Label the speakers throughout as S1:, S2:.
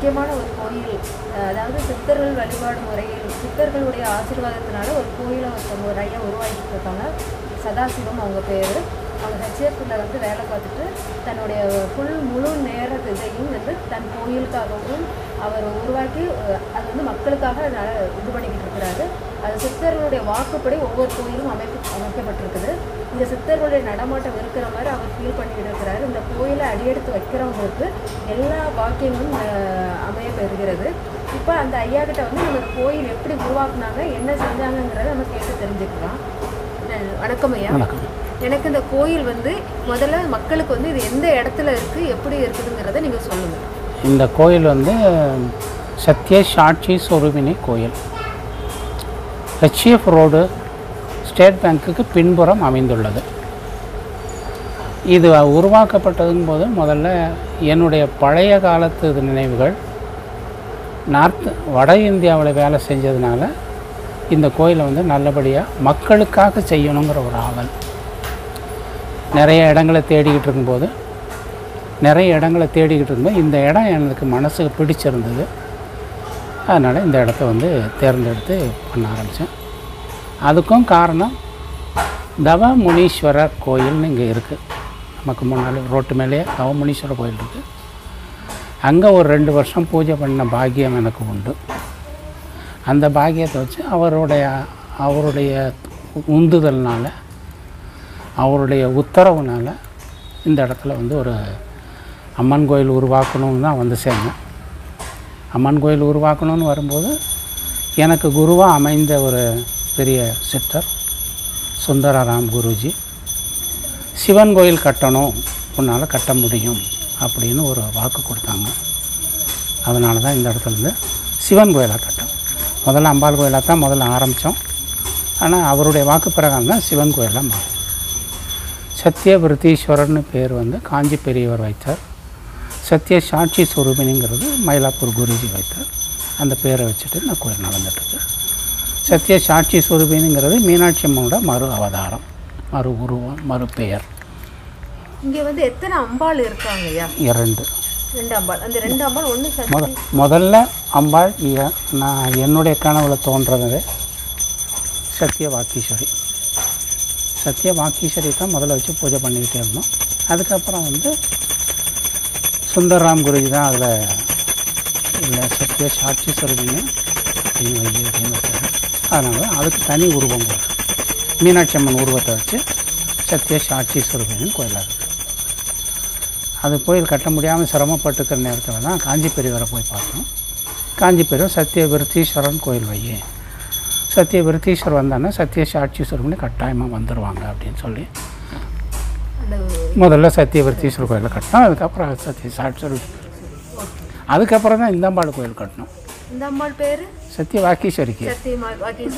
S1: முக்கியமான ஒரு கோயில் அதாவது சித்தர்கள் வழிபாடு முறையில் சித்தர்களுடைய ஆசீர்வாதத்தினால ஒரு கோயிலை ஒருத்தவங்க ஒரு ஐயா உருவாக்கிட்டு இருக்காங்க. சதாசிவம் அவங்க பேர். அவங்க ஹெச்எஃப்ல வந்து வேலை பார்த்துட்டு தன்னுடைய ஃபுல் முழு நேர இதையும் வந்து தன் கோயிலுக்காகவும் அவர் உருவாக்கி அது வந்து மக்களுக்காக ந- இது பண்ணிக்கிட்டு இருக்கிறாரு. அது சித்தர்களுடைய வாக்குப்படி ஒவ்வொரு கோயிலும் அமைப்பு அமைக்கப்பட்டிருக்குது. இந்த சித்தர்களுடைய நடமாட்டம் இருக்கிற மாதிரி அவர் ஃபீல் பண்ணிக்கிட்டு இருக்கிறாரு. இந்த கோயிலை அடியெடுத்து வைக்கிறவங்களுக்கு எல்லா வாக்கியங்களும் அமைய பெறுகிறது. இப்போ அந்த ஐயா கிட்ட வந்து நம்ம கோயில் எப்படி உருவாக்குனாங்க என்ன செஞ்சாங்கங்கிறத நம்ம கேட்டு தெரிஞ்சுக்கலாம். வணக்கம் ஐயா.
S2: வணக்கம்.
S1: எனக்கு இந்த கோயில் வந்து முதல்ல மக்களுக்கு வந்து இது எந்த இடத்துல இருக்கு எப்படி இருக்குதுங்கிறத நீங்க சொல்லுங்க.
S2: இந்த கோயில் வந்து சத்ய சாட்சி சொருபினி கோயில். ஹெச்எஃப் ரோடு ஸ்டேட் பேங்க்குக்கு பின்புறம் அமைந்துள்ளது. இது உருவாக்கப்பட்டதுங்கும் போது முதல்ல என்னுடைய பழைய காலத்து இது நினைவுகள் நார்த் வட இந்தியாவில் வேலை செஞ்சதுனால இந்த கோயிலை வந்து நல்லபடியாக மக்களுக்காக செய்யணுங்கிற ஒரு ஆவல். நிறைய இடங்களை தேடிக்கிட்டு இருக்கும்போது நிறைய இடங்களை தேடிக்கிட்டு இருக்கும்போது இந்த இடம் எனக்கு மனசுக்கு பிடிச்சிருந்தது. அதனால் இந்த இடத்த வந்து தேர்ந்தெடுத்து பண்ண ஆரம்பித்தேன் அதுக்கும் காரணம் தவ முனீஸ்வரர் கோயில்னு இங்கே இருக்குது நமக்கு முன்னால் ரோட்டு மேலேயே தவ முனீஸ்வரர் கோயில் இருக்குது அங்கே ஒரு ரெண்டு வருஷம் பூஜை பண்ண பாக்கியம் எனக்கு உண்டு. அந்த பாக்கியத்தை வச்சு அவருடைய அவருடைய உந்துதல்னால் அவருடைய உத்தரவுனால் இந்த இடத்துல வந்து ஒரு அம்மன் கோயில் உருவாக்கணும்னு தான் வந்து சேர்ந்தேன். அம்மன் கோயில் உருவாக்கணும்னு வரும்போது எனக்கு குருவாக அமைந்த ஒரு பெரிய சித்தர் சுந்தரராம் குருஜி. சிவன் கோயில் கட்டணும் உன்னால் கட்ட முடியும் அப்படின்னு ஒரு வாக்கு கொடுத்தாங்க. அதனால தான் இந்த இடத்துலேருந்து சிவன் கோயிலாக கட்டோம் முதல்ல அம்பாள் கோயிலாக தான் முதல்ல ஆரம்பித்தோம் ஆனால் அவருடைய வாக்கு பிரகாரம் தான் சிவன் கோயிலாக மாறும். சத்திய விருத்தீஸ்வரர்னு பேர் வந்து காஞ்சி பெரியவர் வைத்தார். சத்திய சாட்சி சுரூபினிங்கிறது மயிலாப்பூர் குருஜி வைத்தார் அந்த பேரை வச்சுட்டு இந்த கோயில் நடந்துட்டுருக்கு. சத்திய சாட்சி சுரூபினிங்கிறது மீனாட்சி அம்மனோட மறு அவதாரம் மறு உருவம் மறு பெயர்.
S1: இங்க வந்து எத்தனை அம்பாள் இருக்காங்க ஐயா?
S2: இரண்டு.
S1: ரெண்டு அம்பாள். அந்த ரெண்டு அம்பாள் சக்தி
S2: முதல்ல அம்பாள் நான் என்னுடைய கனவுல தோன்றது சத்திய வாக்கீஸ்வரி சத்திய வாக்கீஸ்வரி தான் முதல்ல வச்சு பூஜை பண்ணிக்கிட்டே இருந்தோம். அதுக்கப்புறம் வந்து சுந்தர்ராம் குருஜி தான் அதில் இல்லை சத்திய சாட்சி சொல்வீங்க அப்படின்னு வை அப்படின்னு அதனால அதுக்கு தனி உருவம் மீனாட்சி அம்மன் உருவத்தை வச்சு சத்திய சாட்சி சொல்வீங்கன்னு கோயிலாக இருக்குது அது கோயில் கட்ட முடியாமல் சிரமப்பட்டுக்கிற நேரத்தில் தான் காஞ்சி பெரியவரை போய் பார்த்தோம் காஞ்சி பெரியவர் சத்திய விருத்தீஸ்வரன் கோயில் வையே. சத்திய விருத்தீஸ்வரர் வந்தானே சத்திய சாட்சி சுரமணி கட்டாயமாக வந்துடுவாங்க அப்படின்னு சொல்லி. முதல்ல சத்திய விருத்தீஸ்வரர் கோயிலை கட்டினோம் அதுக்கப்புறம் சத்திய சாட்சி அதுக்கப்புறம் தான் இந்தம்பாள் கோயில் கட்டணும்.
S1: இந்த அம்பாள் பேரு?
S2: சத்திய வாக்கீஸ்வரிக்கு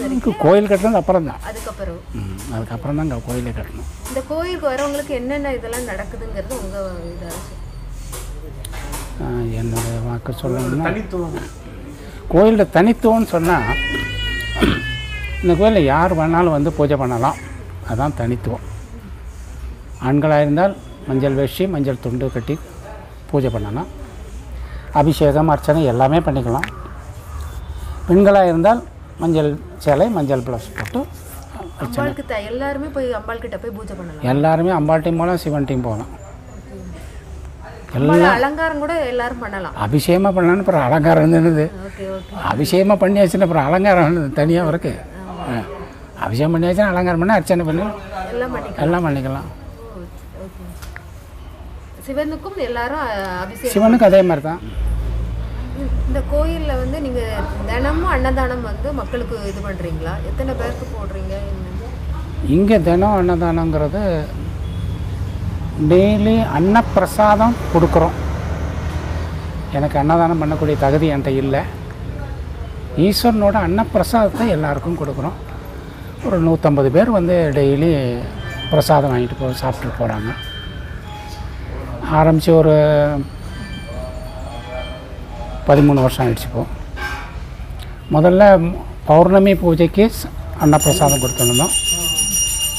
S2: இதுக்கு கோயில் கட்டினது அப்புறம் தான்.
S1: அதுக்கப்புறம்?
S2: ம், அதுக்கப்புறம் தான் இங்கே கோயிலே கட்டணும்.
S1: இந்த கோயிலுக்கு வரவங்களுக்கு என்னென்ன இதெல்லாம் நடக்குதுங்கிறது உங்க இதாக
S2: ஆஹ், என்னுடைய வாக்கு சொல்லணும்னா கோயிலில் தனித்துவம்னு சொன்னால் இந்த கோயிலில் யார் வேணாலும் வந்து பூஜை பண்ணலாம். அதான் தனித்துவம். ஆண்களாக இருந்தால் மஞ்சள் வேஷ்டி மஞ்சள் துண்டு கட்டி பூஜை பண்ணலாம் அபிஷேகம் அர்ச்சனை எல்லாமே பண்ணிக்கலாம். பெண்களாக இருந்தால் மஞ்சள் சேலை மஞ்சள் ப்ளவுஸ் போட்டு
S1: எல்லாருமே போய் அம்பாள் கிட்ட போய் பூஜை பண்ணலாம்.
S2: எல்லாருமே அம்பாள் டீம் போகலாம் சிவன் டீம் போகலாம்.
S1: அம்பாள் அலங்காரம் கூட எல்லாரும் பண்ணலாம்.
S2: அபிஷேகமாக பண்ணலான்னு அப்புறம் அலங்காரம் இருந்தது. அபிஷேகமாக பண்ணியாச்சுன்னா அப்புறம் அலங்காரம் தனியாக இருக்கு ஆ. அபிஷேகம் பண்ணியாச்சுன்னா அலங்காரம் பண்ணி அர்ச்சனை பண்ணி
S1: எல்லாம் பண்ணிக்கலாம்.
S2: எல்லாம்
S1: சிவனுக்கும் எல்லாரும் அபிஷேகம்
S2: சிவனுக்கு அதே மாதிரி தான்
S1: இந்த கோயில்ல வந்து நீங்க தினமும் அன்னதானம் வந்து மக்களுக்கு இது பண்றீங்களா? எத்தனை பேருக்கு போடுறீங்க?
S2: இங்கே தினம் அன்னதானங்கிறது டெய்லி அன்னப்பிரசாதம் கொடுக்குறோம். எனக்கு அன்னதானம் பண்ணக்கூடிய தகுதி என்கிட்ட இல்லை. ஈஸ்வரனோட அன்னப்பிரசாதத்தை எல்லாருக்கும் கொடுக்குறோம். ஒரு நூற்றம்பது பேர் வந்து டெய்லி பிரசாதம் வாங்கிட்டு போ சாப்பிட்டு போகிறாங்க ஆரம்பித்து ஒரு பதிமூணு வருஷம் ஆயிடுச்சு இப்போ. முதல்ல பௌர்ணமி பூஜைக்கு அன்னப்பிரசாதம் கொடுத்துருந்தோம்.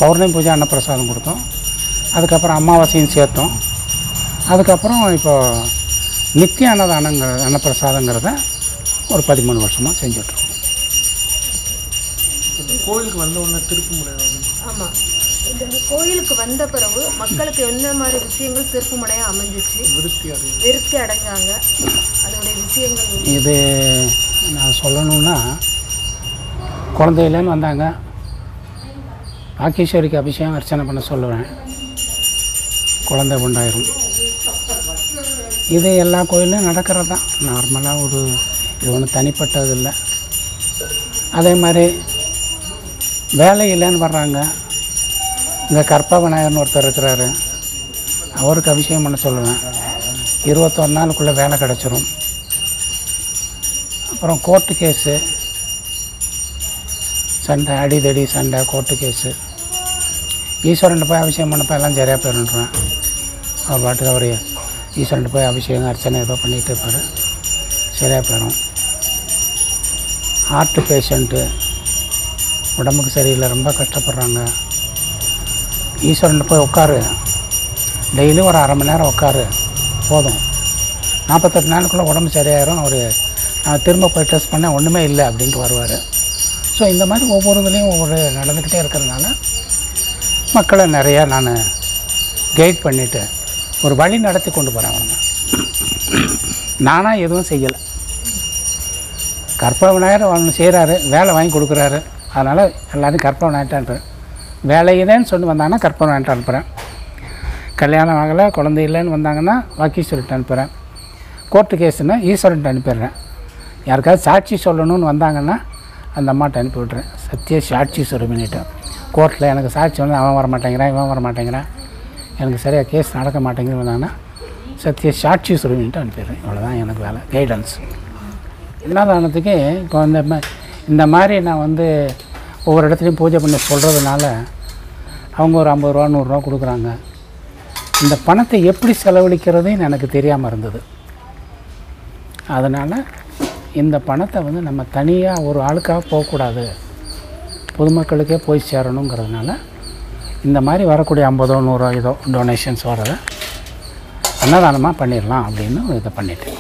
S2: பௌர்ணமி பூஜை அன்னப்பிரசாதம் கொடுத்தோம். அதுக்கப்புறம் அமாவாசையும் சேர்த்தோம். அதுக்கப்புறம் இப்போ நித்திய அன்னதானங்கிற அன்னப்பிரசாதங்கிறத ஒரு பதிமூணு வருஷமாக செஞ்சுட்ருக்கோம்
S3: கோயிலுக்கு வந்த உடனே திருப்பு முறை
S1: ஆமாம் இந்த கோயிலுக்கு வந்த பிறகு மக்களுக்கு என்ன மாதிரி விஷயங்கள் திருப்புமுனையாக அமைஞ்சிச்சு?
S3: விருத்தி
S1: அடைஞ்சாங்க. அதோடைய விஷயங்கள்
S2: இது நான் சொல்லணும்னா குழந்தையிலேன்னு வந்தாங்க. பாக்கீஸ்வரிக்கு அபிஷேகம் அர்ச்சனை பண்ண சொல்லுவேன். குழந்தை உண்டாயிரும். இது எல்லா கோயிலும் நடக்கிறது? தான் நார்மலாக ஒரு இது ஒன்றும் தனிப்பட்டது இல்லை. அதே மாதிரி வேலை இல்லைன்னு வர்றாங்க. இங்கே கற்பா விநாயகர்னு ஒருத்தர் இருக்கிறாரு. அவருக்கு அபிஷேகம் பண்ண சொல்லுவேன். இருபத்தொரு நாளுக்குள்ளே வேலை கிடச்சிரும். அப்புறம் கோர்ட்டு கேஸு சண்டை அடிதடி சண்டை கோர்ட்டு கேஸு ஈஸ்வரன் போய் அபிஷேகம் பண்ணப்போ எல்லாம் சரியாக போயிருன்றேன் அவர் பாட்டுக்கு அவர் ஈஸ்வரன் போய் அபிஷேகம் அர்ச்சனை ஏதோ பண்ணிகிட்டு இருப்பார். சரியாக போயிடும். ஹார்ட்டு பேஷண்ட்டு உடம்புக்கு சரியில்லை ரொம்ப கஷ்டப்படுறாங்க. ஈஸ்வரன் போய் உட்காரு. டெய்லியும் ஒரு அரை மணி நேரம் உட்காரு. போதும். நாற்பத்தெட்டு நாளுக்குள்ளே உடம்பு சரியாயிரும். அவர் நான் திரும்ப போய் டெஸ்ட் பண்ணேன். ஒன்றுமே இல்லை அப்படின்ட்டு வருவார். ஸோ இந்த மாதிரி ஒவ்வொரு இதுலேயும் ஒவ்வொரு நடந்துக்கிட்டே இருக்கிறதுனால மக்களை நிறையா நான் கைட் பண்ணிவிட்டு ஒரு வழி நடத்தி கொண்டு போகிறேன் அவங்க நானாக எதுவும் செய்யலை. கற்ப விநாயகர் அவனு செய்கிறாரு வேலை வாங்கி கொடுக்குறாரு. அதனால் எல்லோரும் கற்ப விநாயகர்ட்ட அனுப்புகிறேன் சொல்லி வந்தாங்கன்னா கற்பனை அனுப்புகிறேன் கல்யாணம் ஆகலை குழந்தை இல்லைன்னு வந்தாங்கன்னா வாக்கீஸ்வரிட்ட அனுப்புகிறேன் கோர்ட்டு கேஸுன்னா ஈஸ்வரன்ட்டு அனுப்பிடுறேன். யாருக்காவது சாட்சி சொல்லணும்னு வந்தாங்கன்னா அந்த அம்மாட்ட அனுப்பி விட்றேன் சத்திய சாட்சி சுரபினிட்டு கோர்ட்டில் எனக்கு சாட்சி வந்து அவன் வர மாட்டேங்கிறான் இவன் வர மாட்டேங்கிறான் எனக்கு சரியாக கேஸ் நடக்க மாட்டேங்குது வந்தாங்கன்னா சத்திய சாட்சி சுரபினிட்டு அனுப்பிடுறேன். இவ்வளோதான் எனக்கு வேலை. கைடன்ஸ் என்னதானத்துக்கு இப்போ இந்த இந்த மாதிரி நான் வந்து ஒவ்வொரு இடத்துலையும் பூஜை பண்ணி சொல்கிறதுனால அவங்க ஒரு ஐம்பது ரூபா நூறுரூவா கொடுக்குறாங்க. இந்த பணத்தை எப்படி செலவழிக்கிறதுன்னு எனக்கு தெரியாமல் இருந்தது. அதனால் இந்த பணத்தை வந்து நம்ம தனியாக ஒரு ஆளுக்காக போகக்கூடாது. பொதுமக்களுக்கே போய் சேரணுங்கிறதுனால இந்த மாதிரி வரக்கூடிய ஐம்பதோ நூறோ ஏதோ டொனேஷன்ஸ் வரதை அன்னதானமாக பண்ணிடலாம் அப்படின்னு இதை பண்ணிட்டேன்.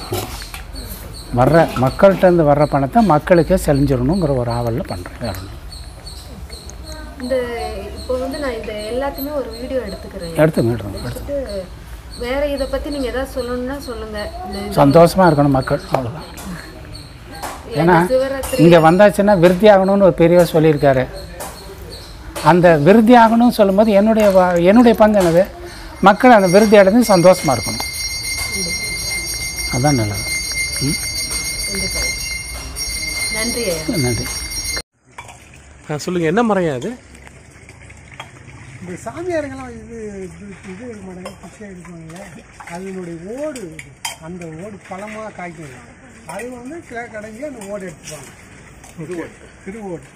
S2: வர்ற மக்கள்கிட்டேருந்து வர்ற பணத்தை மக்களுக்கே செழிஞ்சிடணுங்கிற ஒரு ஆவலில் பண்ணுறேன் வேறு
S1: இந்த இப்போ வந்து நான் இந்த எல்லாத்தையுமே ஒரு வீடியோ எடுத்துக்கிறேன்.
S2: எடுத்து மீடுறோம் எடுத்து
S1: வேற இதை பத்தி நீங்க ஏதாவது சொல்லணும்னா சொல்லுங்க. இந்த
S2: சந்தோஷமாக இருக்கணும் மக்கள் அவ்வளோதான் ஏன்னா இங்கே வந்தாச்சுன்னா விருத்தி ஆகணும்னு ஒரு பெரியவர் சொல்லியிருக்காரு. அந்த விருத்தி ஆகணும்னு சொல்லும்போது என்னுடைய வா- என்னுடைய பங்கு என்னது? மக்கள் அந்த விருத்தி அடைந்து சந்தோஷமாக இருக்கணும். அதான் நல்லது.
S1: நன்றி ஐயா.
S2: நன்றி.
S3: ஆ சொல்லுங்கள் என்ன அது?
S4: இந்த சாமியாருங்கெல்லாம் இது இது இது எடுக்க மாட்டாங்க பிச்சை எடுப்பாங்க அதனுடைய ஓடு. அந்த ஓடு பழமாக காய்க்கும் அது வந்து கிழ கடைஞ்சி அந்த ஓடு எடுத்துப்பாங்க. திருவோடு.
S3: திருவோடா.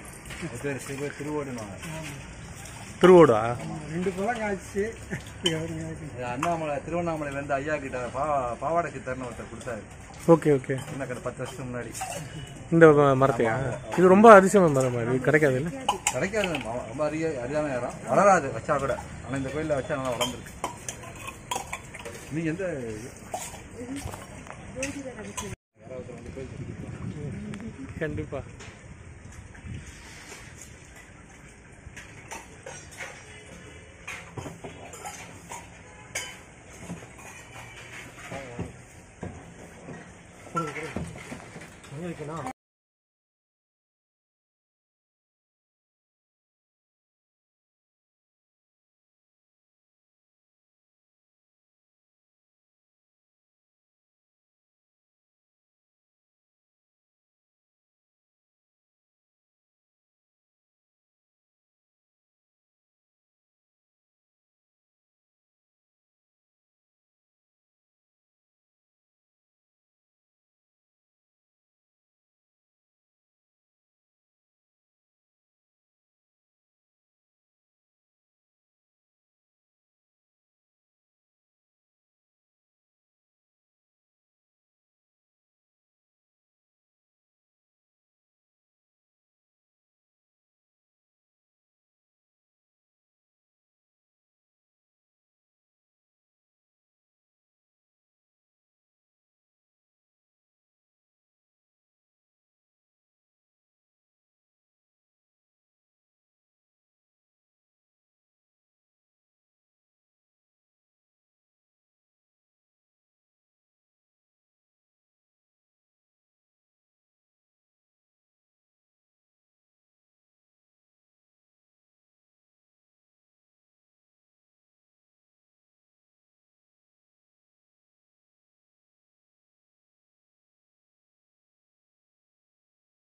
S4: ரெண்டு பழம் காய்ச்சி.
S5: அண்ணாமலை திருவண்ணாமலையிலேருந்து ஐயா கிட்ட பா பாவாடை சித்தர்னு ஒருத்தர் கொடுத்தாரு.
S3: Okay okay.
S5: சின்ன கடை பத்து வருஷம் முன்னாடி.
S3: இந்த மரத்தையா? இது ரொம்ப அதிசயமான மரம் இது கிடைக்காது இல்லை?
S5: கிடைக்காது. ரொம்ப அரிய அரியான இடம். வளராது வச்சா கூட. ஆனால் இந்த கோயிலில் வச்சா நல்லா வளர்ந்துருக்கு. நீ எந்த
S3: கண்டிப்பாக taken off.